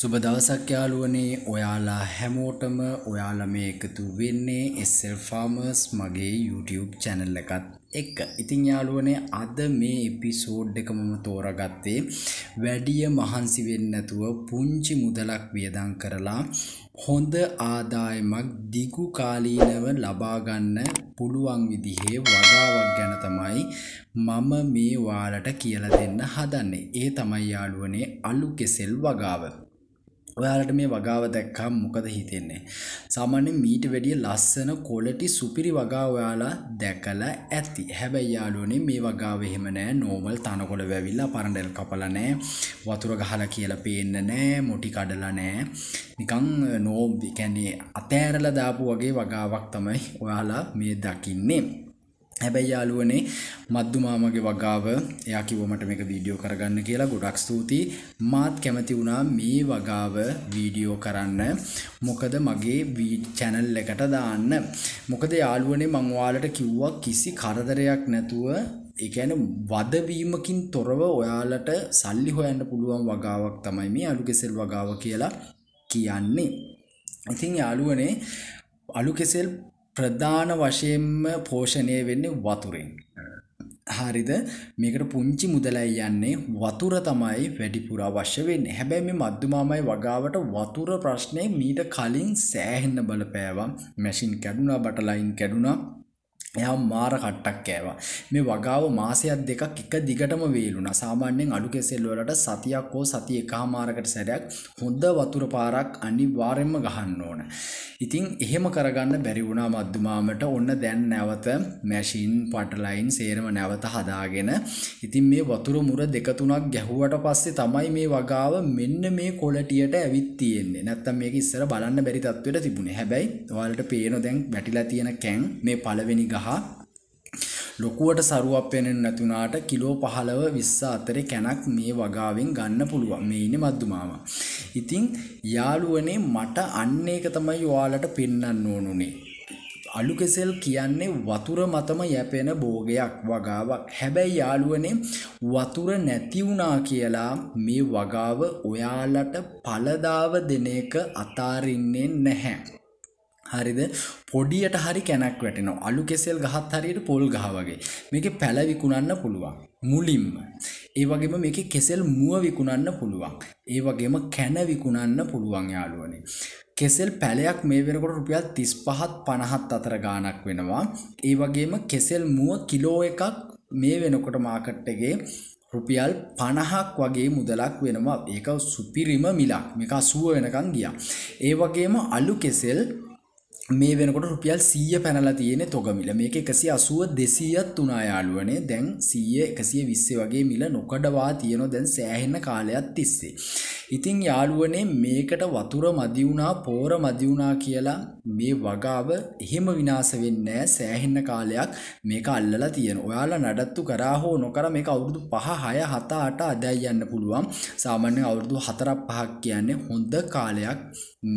සුබ දවසක් යාළුවනේ ඔයාලා හැමෝටම ඔයාලා මේ එකතු වෙන්නේ SL Farmers මගේ YouTube channel එකත් එක්ක. ඉතින් යාළුවනේ අද මේ එපිසෝඩ් එක මම තෝරාගත්තේ වැඩිය මහන්සි වෙන්නේ නැතුව පුංචි මුදලක් වියදම් කරලා හොඳ ආදායමක් දිගු කාලීනව ලබා ගන්න පුළුවන් විදිහේ වගාවක් ගැන තමයි මම මේ ඔයාලට කියලා දෙන්න හදන්නේ. ඒ තමයි යාළුවනේ අලු කෙසෙල් වගාව. ඔයාලට මේ වගාව දැක්කම් මොකද හිතෙන්නේ? සාමාන්‍ය මීට වැඩිය ලස්සන කොලටි සුපිරි වගා ඔයාලා දැකලා ඇති. හැබැයි යාළුවනේ මේ වගාව එහෙම නෑ. නෝමල් තනකොළ වැවිලා පරණඩල් කපල නෑ. වතුර ගහලා කියලා පේන්න නෑ. මොටි කඩලා නෑ. නිකං නෝ කැන්නේ අතෑරල දාපු වගේ වගාවක් තමයි ඔයාලා මේ දකින්නේ. හැබැයි යාළුවනේ මද්දු මාමගේ වගාව එයා කිව්ව මට මේක වීඩියෝ කරගන්න කියලා ගොඩක් ස්තුතියි. මාත් කැමති වුණා මේ වගාව වීඩියෝ කරන්න. මොකද මගේ චැනල් එකට දාන්න. මොකද යාළුවනේ මං ඔයාලට කිව්වා කිසි කරදරයක් නැතුව ඒ කියන්නේ වදවීමකින් තොරව ඔයාලට සල්ලි හොයන්න පුළුවන් වගාවක් තමයි මේ අලු කෙසෙල් වගාව කියලා කියන්නේ. ඉතින් යාළුවනේ අලු කෙසෙල් ප්‍රධාන වශයෙන්ම පෝෂණය වෙන්නේ වතුරෙන්. හරිද මේකට පුංචි මුදලයි යන්නේ වතුර තමයි වැඩිපුර අවශ්‍ය වෙන්නේ. හැබැයි මේ මද්දුමාමයි වගාවට වතුර ප්‍රශ්නේ මීට කලින් සෑහෙන්න බලපෑවා. මැෂින් කැඩුනා, බටලයින් කැඩුනා. එයා මාර කට්ටක් කෑවා. මේ වගාව මාසයක් දෙකක් එක දිගටම වේලුණා. සාමාන්‍යයෙන් අඩු කෙසෙල් වලට සතියක් හෝ සති එකහමාරකට සැරයක් හොඳ වතුර පාරක් අනිවාර්යෙන්ම ගහන්න ඕන. ඉතින් එහෙම කරගන්න බැරි වුණා මද්දුමාමට ඔන්න දැන් නැවත මැෂින් පටලයින් සේරම නැවත හදාගෙන ඉතින් මේ වතුර මුර දෙක තුනක් ගැහුවට පස්සේ තමයි මේ වගාව මෙන්න මේ කොලටියට ඇවිත් තියෙන්නේ. නැත්තම් මේක ඉස්සර බලන්න බැරි තත්ත්වයට තිබුණේ. හැබැයි ඔයාලට පේන දැන් වැටිලා තියෙන කැන් මේ පළවෙනි ගහ ලොකුවට සරුවක් පෙනෙන් නැතුනාට කිලෝ පහළව විස්ස අතරේ කැනක් මේ වගාවෙන් ගන්න පුළුවන් මේ ඉන්නේ මද්දුමාම. ඉතින් යාළුවනේ මට අන්න ඒක තමයි ඔයාලට පෙන්වන්න ඕනුනේ. අලු කෙසෙල් කියන්නේ වතුර මතම යැපෙන භෝගයක් වගාවක්. හැබැයි යාළුවනේ වතුර නැති වුණා කියලා මේ වගාව ඔයාලට පළදාව දෙන එක අතාරින්නේ නැහැ. හරිද? පොඩියට හරි කැනක් වැටෙනවා. අලු කෙසෙල් ගහත් හරියට පොල් ගහ වගේ. මේක පැල විකුණන්න පුළුවන්. මුලින්ම. ඒ වගේම මේක කෙසෙල් මුව විකුණන්න පුළුවන්. ඒ වගේම කැන විකුණන්න පුළුවන් යාළුවනේ. කෙසෙල් පැලයක් මේ වෙනකොට රුපියල් 35ත් 50ත් අතර ගාණක් වෙනවා. ඒ වගේම කෙසෙල් මුව කිලෝ එකක් මේ වෙනකොට මාකට් එකේ රුපියල් පණහක් වගේ මුදලක් වෙනවා. ඒක සුපිරිම මිලක්. මේක අසුව වෙනකං ගියා. ඒ වගේම අලු කෙසෙල් මේ වෙනකොට රුපියල් 100 පැනලා තියෙන තොගමිල මේක 180 200ත් උනා යාළුවනේ දැන් 100 120 වගේ මිල නොකඩවා තියෙනවා දැන් සෑහෙන කාලයක් තිස්සේ ඉතින් යාළුවනේ මේකට වතුර මදි වුණා පෝර මදි වුණා කියලා මේ වගාව එහෙම විනාශ වෙන්නේ නැහැ සෑහෙන කාලයක් මේක අල්ලලා තියෙන. ඔයාලා නඩත්තු කරා හෝ නොකර මේක අවුරුදු 5 6 7 8 අදයි යන්න පුළුවන්. සාමාන්‍යයෙන් අවුරුදු 4 5ක් කියන්නේ හොඳ කාලයක්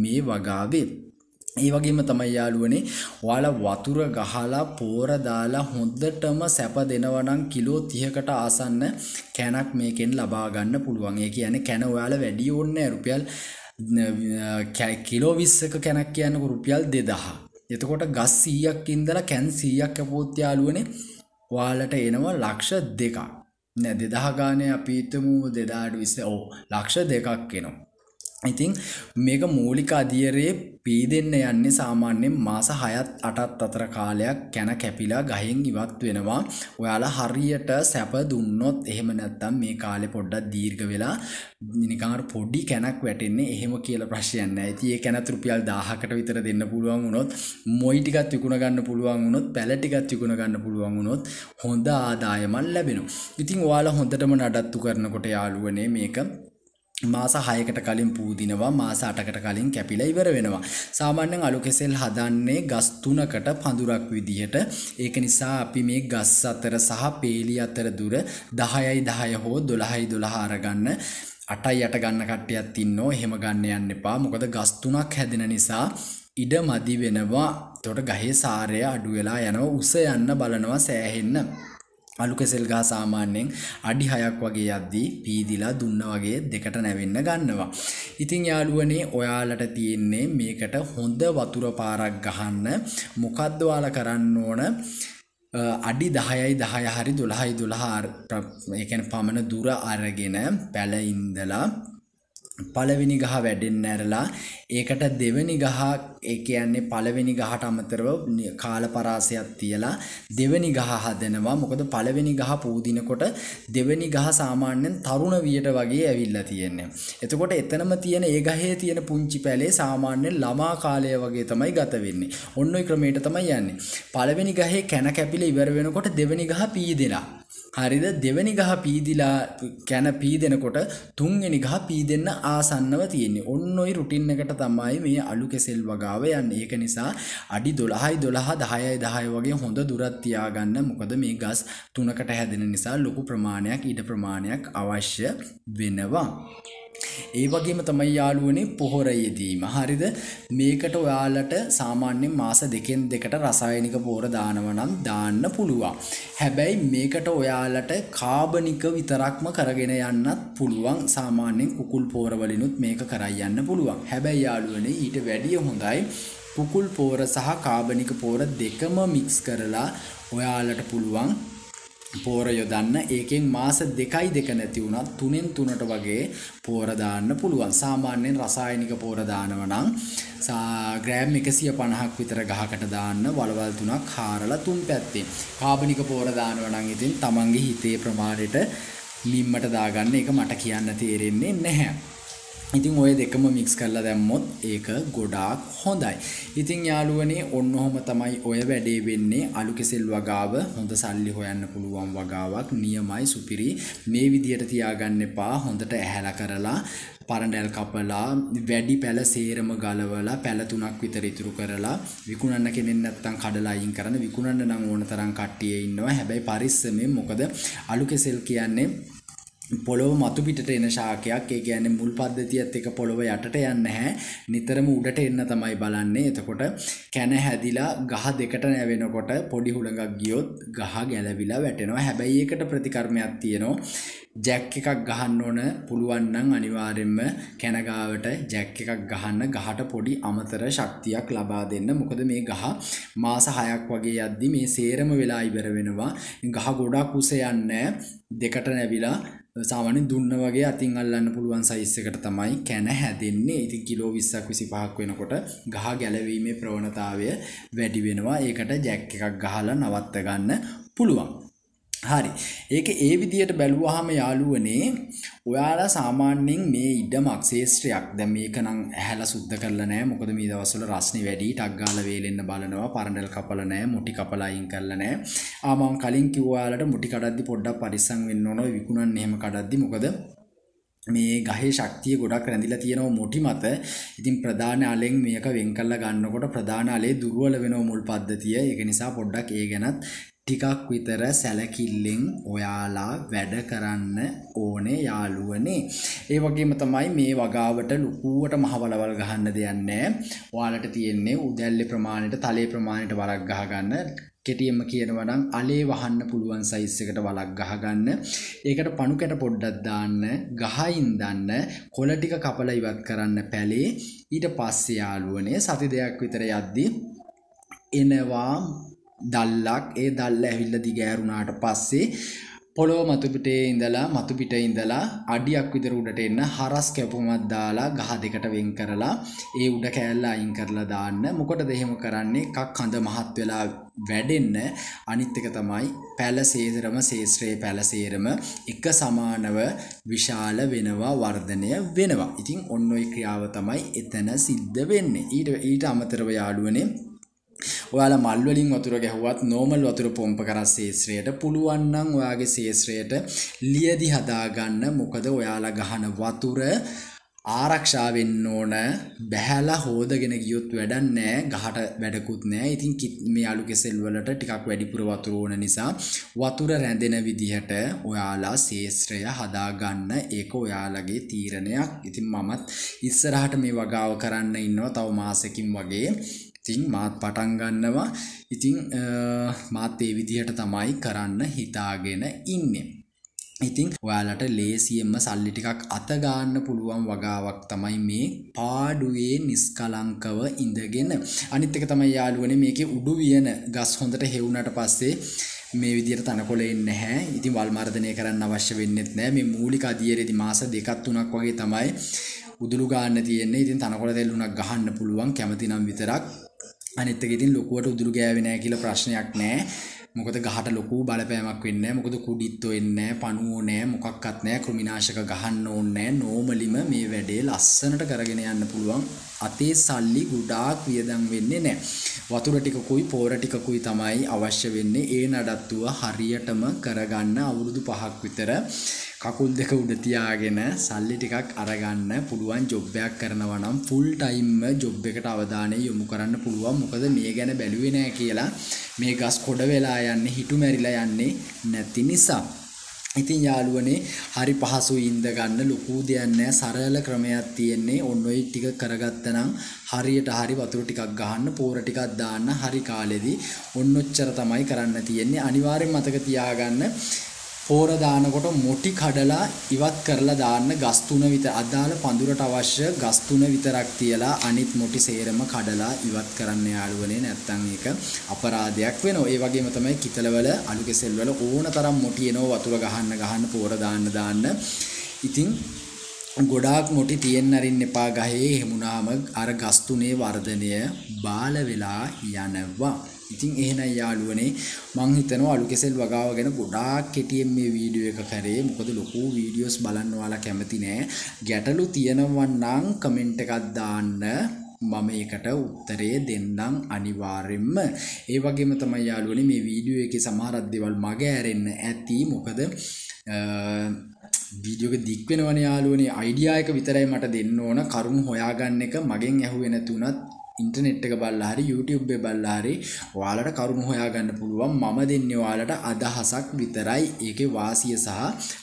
මේ වගාවේ. ඒ වගේම තමයි යාළුවනේ ඔයාලා වතුර ගහලා පෝර දාලා හොඳටම සැප දෙනවා නම් කිලෝ 30කට ආසන්න කැනක් මේකෙන් ලබා ගන්න පුළුවන්. ඒ කියන්නේ කැන ඔයාලා වැඩි ඕනේ රුපියල් කිලෝ 20ක කැනක් කියන්නකො රුපියල් 2000. එතකොට ගස් 100ක් ඉඳලා කැන් 100ක් කපුවොත් යාළුවනේ ඔයාලට එනවා ලක්ෂ දෙකක්. නෑ 2000 ගානේ අපි හිතමු 2020 ඔව් ලක්ෂ දෙකක් එනවා. ඉතින් මේක මූලික අධියරේ පීදෙන්න යන්නේ සාමාන්‍යයෙන් මාස 6ත් 8ත් අතර කාලයක් කැන කැපිලා ගහෙන් ඉවත් වෙනවා. ඔයාලා හරියට සැප දුන්නොත් එහෙම නැත්නම් මේ කාලේ පොඩ්ඩක් දීර්ඝ වෙලා නිකන් අර පොඩි කැනක් වැටෙන්නේ එහෙම කියලා ප්‍රශ්නයක් නැහැ. ඉතින් ඒ කැනත් රුපියල් 1000කට විතර දෙන්න පුළුවන් වුණොත් මොයි ටිකක් විකුණ ගන්න පුළුවන් වුණොත් පැල ටිකක් විකුණ ගන්න පුළුවන් වුණොත් හොඳ ආදායමක් ලැබෙනවා. ඉතින් ඔයාලා හොඳටම නඩත්තු කරනකොට යාළුවනේ මේක මාස 6කට කලින් පූදිනවා මාස 8කට කලින් කැපිලා ඉවර වෙනවා. සාමාන්‍යයෙන් අලු කෙසෙල් හදන්නේ ගස් 3කට පඳුරක් විදිහට. ඒක නිසා අපි මේ ගස් අතර සහ පේලි අතර දුර 10යි 10 හෝ 12යි 12 අරගන්න 8යි 8 ගන්න කට්ටියක් ඉන්නෝ. එහෙම ගන්න යන්න එපා. මොකද ගස් 3ක් හැදෙන නිසා ඉඩ මදි වෙනවා. එතකොට ගහේ සාරය අඩු වෙලා යනවා. උස යන්න බලනවා සෑහෙන්න. අලු කෙසෙල් ගහ සාමාන්‍යයෙන් අඩි හයක් වගේ යද්දී පීදිලා දුන්න වගේ දෙකට නැවෙන්න ගන්නවා. ඉතින් යාළුවනේ ඔයාලට තියෙන්නේ මේකට හොඳ වතුර පාරක් ගහන්න මොකද්ද ඔයාලා කරන්න ඕන අඩි දහයයි දහය හරි දොළහයි දොළහ ඒකැන පමණ දුර අරගෙන පැලඉන්දලා පළවෙනි ගහ වැඩෙන්න ඇරලා ඒකට දෙවැනි ගහ ඒ කියන්නේ පළවෙනි ගහට අමතරව කාල පරාසයක් තියලා දෙවැනි ගහ හදනවා මොකද පළවෙනි ගහ පූදිනකොට දෙවැනි ගහ සාමාන්‍යයෙන් තරුණ වියට වගේ ඇවිල්ලා තියෙන්නේ. එතකොට එතනම තියෙන ඒ ගහේ තියෙන පුංචි පැලේ සාමාන්‍යයෙන් ළමා කාලය වගේ තමයි ගත වෙන්නේ. ඔන්න ඔය ක්‍රමයට තමයි යන්නේ. පළවෙනි ගහේ කැන කැපිලා ඉවර වෙනකොට දෙවැනි ගහ පීදෙනවා. හරිද දෙවැනි ගහ පීදිලා කැන පීදෙනකොට තුන්වෙනි ගහ පීදෙන්න ආසන්නව තියෙන්නේ. ඔන්න ඔයි රුටින් එකට තමයි මේ අලු කෙසෙල් වගාව යන්නේ. ඒක නිසා අඩි 12යි 12 10යි 10 වගේ හොඳ දුරක් තියාගන්න. මොකද මේ ගස් තුනකට හැදෙන නිසා ලොකු ප්‍රමාණයක් ඉඩ ප්‍රමාණයක් අවශ්‍ය වෙනවා. ඒ වගේම තමයි යාළුවනේ පොහොර යෙදීම. හරිද? මේකට ඔයාලට සාමාන්‍යයෙන් මාස දෙකෙන් දෙකට රසායනික පොහොර දානවා නම් දාන්න පුළුවන්. හැබැයි මේකට ඔයාලට කාබනික විතරක්ම කරගෙන යන්නත් පුළුවන්. සාමාන්‍යයෙන් කුකුල් පොහොර වලිනුත් මේක කරයි යන්න පුළුවන්. හැබැයි යාළුවනේ ඊට වැඩිය හොඳයි කුකුල් පොහොර සහ කාබනික පොහොර දෙකම මික්ස් කරලා ඔයාලට පුළුවන් පෝර යොදන්න. ඒකෙන් මාස දෙකයි දෙක නැති වුණත් තුනෙන් තුනට වගේ පෝර දාන්න පුළුවන්. සාමාන්‍යයෙන් රසායනික පෝර දානව නම් ග්‍රෑම් එකසිය පණහක් විතර ගහකට දාන්න වලවල් තුනක් හාරලා තුන් පැත්තේ කාබනික පෝර දානව නම් ඉතින් තමන්ගේ හිතේ ප්‍රමාණයට ලිම්මට දාගන්න එක මට කියන්න තේරෙන්නේ නැහැ. ඉතින් ඔය දෙකම මික්ස් කරලා දැම්මොත් ඒක ගොඩාක් හොඳයි. ඉතින් යාළුවනේ ඔන්න ඔහොම තමයි ඔය වැඩේ වෙන්නේ. අලු කෙසෙල් වගාව හොඳ සල්ලි හොයන්න පුළුවන් වගාවක් නියමයි සුපිරි. මේ විදියට තියාගන්න එපා. හොඳට ඇහැලා කරලා පරණඩැල් කපලා වැඩි පැල සේරම ගලවලා පැල තුනක් විතර ඉතුරු කරලා විකුණන්න කෙනෙක් නැත්තම් කඩලා අයින් කරන විකුණන්න නම් ඕන තරම් කට්ටිය ඉන්නවා. හැබැයි පරිස්සමෙන් මොකද? අලු කෙසෙල් කියන්නේ පොළොව මතු පිටට එන ශාකයක්. ඒ කියන්නේ මුල් පද්ධතියත් එක පොළොව යටට යන්නේ නැහැ නිතරම උඩට එන්න තමයි බලන්නේ. එතකොට කැන හැදිලා ගහ දෙකට නැවෙනකොට පොඩි හුළඟක් ගියොත් ගහ ගැලවිලා වැටෙනවා. හැබැයි ඒකට ප්‍රතිකර්මයක් තියෙනවා. ජැක් එකක් ගහන්න ඕන පුළුවන් නම් අනිවාර්යෙන්ම කැනගාවට ජැක් එකක් ගහන්න ගහට පොඩි අමතර ශක්තියක් ලබා දෙන්න. මොකද මේ ගහ මාස 6ක් වගේ යද්දි මේ සේරම වෙලා ඉවර වෙනවා. ගහ ගොඩක් උස යන්නේ දෙකට නැවිලා සාමාන්‍යයෙන් දුන්න වගේ අතින් අල්ලන්න පුළුවන් සයිස් එකට තමයි කැන හැදෙන්නේ. ඉතින් කිලෝ 20ක් 25ක් වෙනකොට ගහ ගැලවීමේ ප්‍රවණතාවය වැඩි වෙනවා. ඒකට ජැක් එකක් ගහලා නවත්ත ගන්න පුළුවන්. හරි. ඒක ඒ විදියට බැලුවහම යාළුවනේ ඔයාලා සාමාන්‍යයෙන් මේ ඉඩමක් ශේෂ්ත්‍රයක්. දැන් මේක නම් ඇහැලා සුද්ධ කරලා නැහැ. මොකද මේ දවස්වල රස්නේ වැඩි ටක් ගාලා වේලෙන්න බලනවා. පරණඩල් කපලා නැහැ මුටි කපලා අයින් කරලා නැහැ. ආ මම කලින් කිව්වා ඔයාලට මුටි කඩද්දි පොඩ්ඩක් පරිස්සම් වෙන්න ඕන. විකුණන්න එහෙම කඩද්දි. මොකද මේ ගහේ ශක්තිය ගොඩක් රැඳිලා තියෙනවා මොටි මත. ඉතින් ප්‍රධාන අලෙන් මේක වෙන් කරලා ගන්නකොට ප්‍රධාන අලේ දුර්වල වෙනව මුල් පද්ධතිය. ඒක නිසා පොඩ්ඩක් ඒ ගැනත් ටිකක් විතර සැලකිල්ලෙන් ඔයාලා වැඩ කරන්න ඕනේ යාළුවනේ. ඒ වගේම තමයි මේ වගාවට ලොකුවට මහවලවල් ගහන්න දෙයක් නැහැ. ඔයාලට තියෙන්නේ උදැල්ලේ ප්‍රමාණයට තලයේ ප්‍රමාණයට වරක් ගහගන්න කෙටියෙන්ම කියනවා නම් අලේ වහන්න පුළුවන් සයිස් එකට වලක් ගහගන්න. ඒකට පණු කැට පොඩ්ඩක් දාන්න, ගහින් දාන්න, කොළ ටික කපලා ඉවත් කරන්න පැලේ. ඊට පස්සේ යාළුවනේ සති දෙකක් විතර යද්දි එනවා දල්ලක් ඒ දල්ල ඇවිල්ලා දිගෑරුණාට පස්සේ පොළොව මතුපිටේ ඉඳලා මතුපිට ඉඳලා අඩියක් විතර උඩට එන්න හරස් කැපුමක් දාලා ගහ දෙකට වෙන් කරලා ඒ උඩ කෑල්ල අයින් කරලා දාන්න මොකටද එහෙම කරන්නේ එකක් හඳ මහත් වෙලා වැඩෙන්න අනිත් එක තමයි පැල සේරම ශේෂ්ත්‍රයේ පැල සේරම එක සමානව විශාල වෙනවා වර්ධනය වෙනවා. ඉතින් ඔන්න ඔය ක්‍රියාව තමයි එතන සිද්ධ වෙන්නේ. ඊට ඊට අමතරව යාළුවනේ ඔයාලා මල් වලින් වතුර ගැහුවත් නෝමල් වතුර පොම්ප කරා ශේෂ්ත්‍රයට පුළුවන් නම් ඔයාගේ ශේෂ්ත්‍රයට ලියදි හදාගන්න. මොකද ඔයාලා ගහන වතුර ආරක්ෂා වෙන්න ඕන. බැහැලා හොදගෙන ගියොත් වැඩක් නැහැ ගහට වැඩකුත් නැහැ ඉතින් මේ අලු කෙසෙල් වලට ටිකක් වැඩිපුර වතුර ඕන නිසා වතුර රැඳෙන විදිහට ඔයාලා ශේෂ්ත්‍රය හදාගන්න. ඒක ඔයාලගේ තීරණයක්. ඉතින් මමත් ඉස්සරහට මේ වගාව කරන්න ඉන්නවා. තව මාසෙකින් වගේ. ඉතින් මාත් පටන් ගන්නවා ඉතින් මාත් ඒ විදිහට තමයි කරන්න හිතාගෙන ඉන්නේ ඉතින් ඔයාලට ලේසියෙන්ම සල්ලි ටිකක් අතගාන්න පුළුවන් වගාවක් තමයි මේ පාඩුවේ නිස්කලංකව ඉඳගෙන අනිත් එක තමයි යාළුවනේ මේකේ උඩු වියන ගස් හොඳට හෙවුනට පස්සේ මේ විදිහට තනකොළ එන්නේ නැහැ. ඉතින් වල් මර්ධනය කරන්න අවශ්‍ය වෙන්නේත් නැහැ. මේ මූලික අධීරයේදී මාස දෙකක් තුනක් වගේ තමයි උදුළු ගන්න තියෙන්නේ. ඉතින් තනකොළ තෙල් උනක් ගහන්න පුළුවන් කැමති නම් විතරක්. අනිත් එක ඉතින් ලොකුවට උදුළු ගෑවේ නැහැ කියලා ප්‍රශ්නයක් නැහැ. මොකද ගහට ලොකු බලපෑමක් වෙන්නේ නැහැ. මොකද කුඩිත්තෝ එන්නේ නැහැ, පණුවෝ නැහැ, මොකක්වත් නැහැ. කෘමිනාශක ගහන්න ඕනේ නැහැ. නෝමලිම මේ වැඩේ ලස්සනට කරගෙන යන්න පුළුවන්. අතේ සල්ලි ගොඩාක් වියදම් වෙන්නේ නැහැ. වතුර ටිකකුයි පෝර ටිකකුයි තමයි අවශ්‍ය වෙන්නේ. ඒ නඩත්තුව හරියටම කරගන්න අවුරුදු 5ක් විතර කකුල් දෙක උඩ තියාගෙන සල්ලි ටිකක් අරගන්න පුළුවන් ජොබ් එකක් කරනවා නම් ෆුල් ටයිම් ජොබ් එකට අවධානය යොමු කරන්න පුළුවන්. මොකද මේ ගැන බැලුවේ නෑ කියලා. මේ ගස් කොඩ වෙලා යන්නේ හිටු මැරිලා යන්නේ නැති නිසා. ඉතින් යාළුවනේ හරි පහසුයි ඉඳ ගන්න ලොකු දෙයක් නෑ. සරල ක්‍රමයක් තියෙන්නේ ඔන්න ඔය ටික කරගත්තනම් හරියට හරි වතුර ටිකක් ගහන්න පෝර ටිකක් දාන්න හරි කාලෙදී ඔන්න ඔච්චර තමයි කරන්න තියෙන්නේ. අනිවාර්යෙන් මතක තියාගන්න පෝර දානකොට මොටි කඩලා ඉවත් කරලා දාන්න ගස් තුන විතර අදාළ පඳුරට අවශ්‍ය ගස් තුන විතරක් තියලා අනිත් මොටි සේරම කඩලා ඉවත් කරන්න යාළුවනේ නැත්තම් ඒක අපරාධයක් වෙනවා. ඒ වගේම තමයි කිතලවල අලු කෙසෙල් වල ඕන තරම් මොටි එනවා වතුර ගහන්න ගහන්න පෝර දාන්න දාන්න. ඉතින් ගොඩාක් මොටි තියෙන්න අරින්න එපා ගහේ. එහෙමුණාම අර ගස් තුනේ වර්ධනය බාල වෙලා යනවා. ඉතින් එහෙනම් යාළුවනේ මං හිතනවා අලු කෙසෙල් වගාව ගැන ගොඩාක් කෙටියෙන් මේ වීඩියෝ එක කරේ. මොකද ලොකු වීඩියෝස් බලන්න ඔයාලා කැමති නෑ. ගැටලු තියෙනවා නම් කමෙන්ට් එකක් දාන්න. මම ඒකට උත්තරේ දෙන්නම් අනිවාර්යෙන්ම. ඒ වගේම තමයි යාළුවනේ මේ වීඩියෝ එකේ සමහරක් දේවල් මග ඇරෙන්න ඇති. මොකද වීඩියෝක දික් වෙනවනේ යාළුවනේ. අයිඩියා එක විතරයි මට දෙන්න ඕන. කරුණු හොයාගන්න එක මගෙන් ඇහුවේ නැතුණත් ඉන්ටර්නෙට් එක බලලා හරි YouTube එක බලලා හරි ඔයාලට කරුණු හොයාගන්න පුළුවන්. මම දෙන්නේ ඔයාලට අදහසක් විතරයි. ඒකේ වාසිය සහ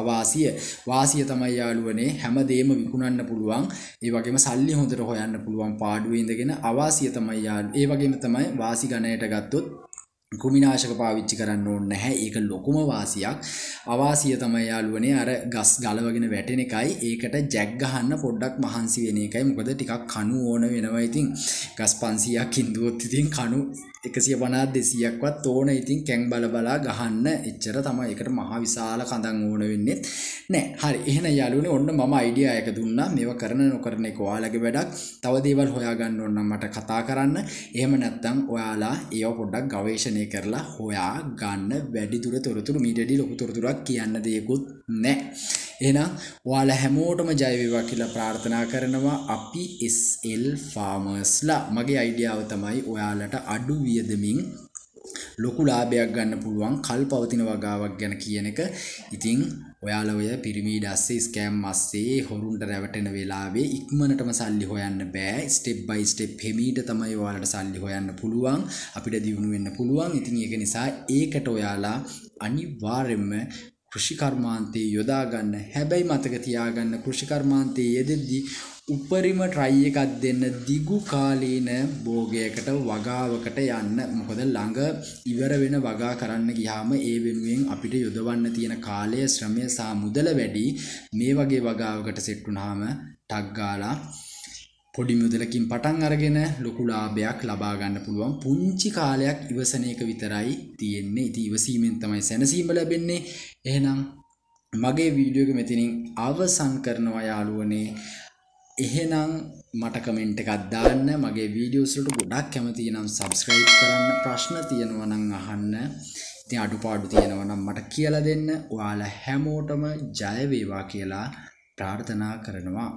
අවාසිය. වාසිය තමයි යාළුවනේ හැමදේම විකුණන්න පුළුවන්. ඒ වගේම සල්ලි හොඳට හොයන්න පුළුවන් පාඩුවේ ඉඳගෙන. අවාසිය තමයි යාළු ඒ වගේම තමයි වාසි ගණයට ගත්තොත් කෘමිනාශක පාවිච්චි කරන්න ඕනේ නැහැ. ඒක ලොකුම වාසියක්. අවාසිය තමයි යාළුවනේ අර ගස් ගලවගෙන වැටෙන එකයි. ඒකට ජැක් ගහන්න පොඩ්ඩක් මහන්සි වෙන එකයි. මොකද ටිකක් කණු ඕන වෙනවා. ඉතින් ගස් 500ක් ඉඳුවොත් ඉතින් කණු 150 200ක්වත් ඕන. ඉතින් කැන් බල බලා ගහන්න එච්චර තමයි. ඒකට මහා විශාල කඳන් ඕන වෙන්නේ නැහැ. හරි. එහෙනම් යාළුවනේ ඔන්න මම අයිඩියා එක දුන්නා. මේවා කරන නොකරන එක ඔයාලගේ වැඩක්. තව දේවල් හොයාගන්න ඕන නම් මට කතා කරන්න. එහෙම නැත්නම් ඔයාලා ඒව පොඩ්ඩක් ගවේෂණය ගවේෂණය කරලා හොයා ගන්න වැඩි දුර තොරතුරු මීට වැඩි ලොකු තොරතුරක් කියන්න දෙයක්වත් නැහැ. එහෙනම් ඔයාලා හැමෝටම ජය වේවා කියලා ප්‍රාර්ථනා කරනවා අපි SL farmersලා. මගේ අයිඩියාව තමයි ඔයාලට අඩු වියදමින් ලොකු ලාභයක් ගන්න පුළුවන් කල් පවතින වගාවක් ගැන කියන එක. ඉතින් ඔයාලා ඔය පිරිමීඩ අස්සේ ස්කෑම් අස්සේ හොරුන්ට රැවටෙන වෙලාවේ ඉක්මනටම සල්ලි හොයන්න බෑ. ස්ටෙප් බයි ස්ටෙප් හිමීට තමයි ඔයාලට සල්ලි හොයන්න පුළුවන්. අපිට දියුණු වෙන්න පුළුවන්. ඉතින් ඒක නිසා ඒකට ඔයාලා අනිවාර්යයෙන්ම කෘෂිකර්මාන්තයේ යොදා ගන්න. හැබැයි මතක තියාගන්න කෘෂිකර්මාන්තයේ යෙදෙද්දී උපරිම ට්‍රයි එකක් දෙන්න දිගු කාලීන භෝගයකට වගාවකට යන්න මොකද ළඟ ඉවර වෙන වගා කරන්න ගියාම ඒ වෙනුවෙන් අපිට යොදවන්න තියෙන කාලය ශ්‍රමය සහ මුදල වැඩි මේ වගේ වගාවකට සෙට් වුණාම ටක් ගාලා පොඩි මුදලකින් පටන් අරගෙන ලොකු ලාභයක් ලබා ගන්න පුළුවන් පුංචි කාලයක් ඉවසන එක විතරයි තියෙන්නේ. ඉතින් ඉවසීමෙන් තමයි සැනසීම ලැබෙන්නේ. එහෙනම් මගේ වීඩියෝ එක මෙතනින් අවසන් කරනවා යාළුවනේ. එහෙනම් මට කමෙන්ට් එකක් දාන්න මගේ වීඩියෝස් වලට ගොඩක් කැමතියි නම් subscribe කරන්න ප්‍රශ්න තියෙනවා නම් අහන්න ඉතින් අඩුපාඩු තියෙනවා නම් මට කියලා දෙන්න ඔයාලා හැමෝටම ජය වේවා කියලා ප්‍රාර්ථනා කරනවා